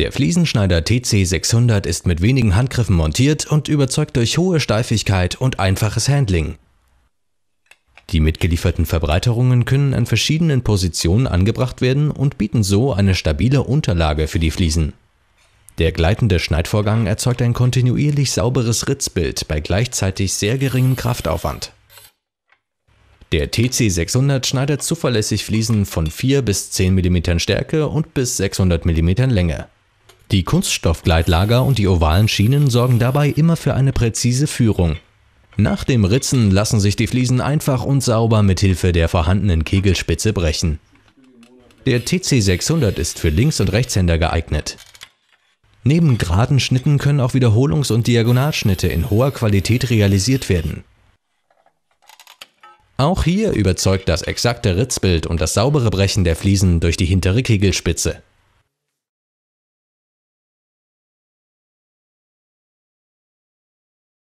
Der Fliesenschneider TC600 ist mit wenigen Handgriffen montiert und überzeugt durch hohe Steifigkeit und einfaches Handling. Die mitgelieferten Verbreiterungen können an verschiedenen Positionen angebracht werden und bieten so eine stabile Unterlage für die Fliesen. Der gleitende Schneidvorgang erzeugt ein kontinuierlich sauberes Ritzbild bei gleichzeitig sehr geringem Kraftaufwand. Der TC600 schneidet zuverlässig Fliesen von 4 bis 10 mm Stärke und bis 600 mm Länge. Die Kunststoffgleitlager und die ovalen Schienen sorgen dabei immer für eine präzise Führung. Nach dem Ritzen lassen sich die Fliesen einfach und sauber mit Hilfe der vorhandenen Kegelspitze brechen. Der TC600 ist für Links- und Rechtshänder geeignet. Neben geraden Schnitten können auch Wiederholungs- und Diagonalschnitte in hoher Qualität realisiert werden. Auch hier überzeugt das exakte Ritzbild und das saubere Brechen der Fliesen durch die hintere Kegelspitze.